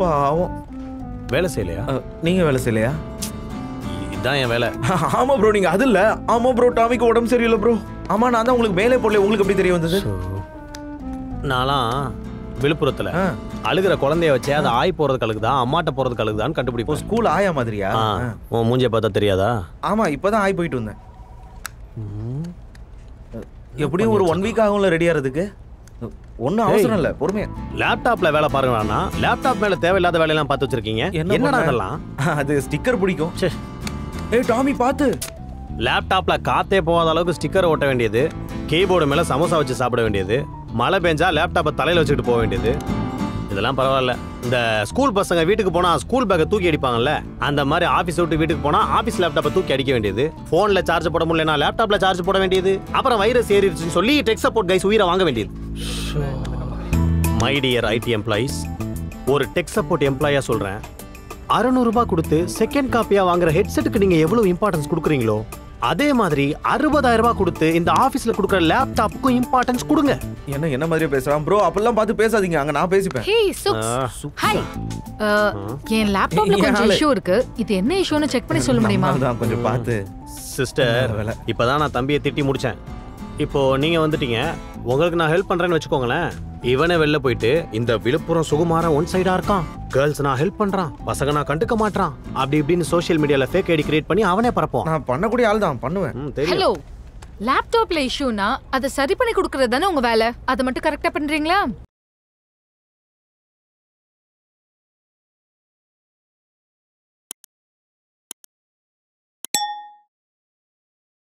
பாவம். வேலை செய்யலையா? நீங்க வேலை செய்யலையா? இதான் என் வேலை. ஆமா ப்ரோ நீங்க அது இல்ல. ஆமா ப்ரோ டாமிக்கு உடம்பு சரியில்லை ப்ரோ ஆமா நான் தான் உங்களுக்கு மேலே போடல. உங்களுக்கு எப்படி தெரிய வந்தது? நான்லாம் விழுப்புரத்துல. அழுகிற குழந்தைய வச்சு அது ஆய் போறதுக்கு அழுகுதா அம்மாட்ட போறதுக்கு அழுகுதான்னு இப்போ கண்டுபிடிப்போம் ஸ்கூல் ஆயா மாதிரியா. உன் மூஞ்சிய பார்த்தா தெரியாதா? ஆமா இப்பதான் ஆய் போயிட்டு வந்தேன். எப்படியும் ஒரு ஒன் வீக் ஆகும்ல ரெடி ஆகிறதுக்கு ஒன்றும் அவசரம் இல்லை பொறுமையா. லேப்டாப்ல வேலை பாருங்கண்ணா லேப்டாப் மேல தேவையில்லாத வேலையெல்லாம் பார்த்து வச்சிருக்கீங்க. என்ன என்னடா? அதெல்லாம் அது ஸ்டிக்கர் பிடிக்கும். ஏய் டாமி பார்த்து. லேப்டாப்ல காத்தே போகாத அளவுக்கு ஸ்டிக்கர் ஒட்ட வேண்டியது. கீபோர்டு மேல சமோசா வச்சு சாப்பிட வேண்டியது. மழை பெஞ்சா லேப்டாப்பை தலையில வச்சுட்டு போக வேண்டியது. இதெல்லாம் பரவாயில்ல. இந்த ஸ்கூல் பசங்க வீட்டுக்கு போனா ஸ்கூல் பேக்கை தூக்கி அடிப்பாங்கல்ல? அந்த மாதிரி ஆபீஸ் விட்டு வீட்டுக்கு போனா ஆபீஸ் லேப்டாப்பை தூக்கி அடிக்க வேண்டியது. போன்ல சார்ஜ் போட முடியலனா லேப்டாப்ல சார்ஜ் போட வேண்டியது. அப்புறம் வைரஸ் ஏறிடுச்சுன்னு சொல்லி டெக் சப்போர்ட் கைஸ் உயிரை வாங்க வேண்டியது. மை டியர் ஐடி எம்ப்ளாயிஸ் ஒரு டெக் சப்போர்ட் எம்ப்ளாயா சொல்றேன். அறநூறுபா கொடுத்து செகண்ட் காப்பியா வாங்குற ஹெட்செட்டுக்கு நீங்க எவ்வளவு இம்பார்ட்டன்ஸ் கொடுக்குறீங்களோ? அதே மாதிரி 60000 ரூபாய் கொடுத்து இந்த ஆபீஸ்ல கொடுக்குற லேப்டாப்புக்கும் இம்பார்ட்டன்ஸ் கொடுங்க. என்ன என்ன மாதிரியே பேசுறான்? ப்ரோ அப்பெல்லாம் பார்த்து பேசாதீங்க. அங்க நான் பேசிப்பேன். ஹே சுக்ஸ். ஹாய் என் லேப்டாப்ல கொஞ்சம். இஷ்யூ இருக்கு. இது என்ன இஷ்யூன்னு செக் பண்ணி சொல்ல முடியுமா? கொஞ்சம் பார்த்து. சிஸ்டர். இப்பதான் நான் தம்பியை திட்டி முடிச்சேன். இப்போ நீங்க வந்துட்டீங்க. உங்களுக்கு நான் ஹெல்ப் பண்றேன்னு வச்சுக்கோங்களேன். இவனே வெளில போயிட்டு இந்த விழுப்புரம் சுகுமாரன் ஒன் சைடா இருக்கான். கேர்ள்ஸ் நான் ஹெல்ப் பண்றான். பசங்க நான் கண்டுக்க மாட்றான். அப்படி இப்படின்னு சோஷியல் மீடியால ஃபேக் ஐடி கிரியேட் பண்ணி அவனே பரப்போம் நான் பண்ணக்கூடிய ஆள் தான் பண்ணுவேன். ஹலோ லேப்டாப்ல இஷ்யூனா அதை சரி பண்ணி கொடுக்கறது தானே உங்க வேலை? அதை மட்டும் கரெக்டா பண்றீங்களா?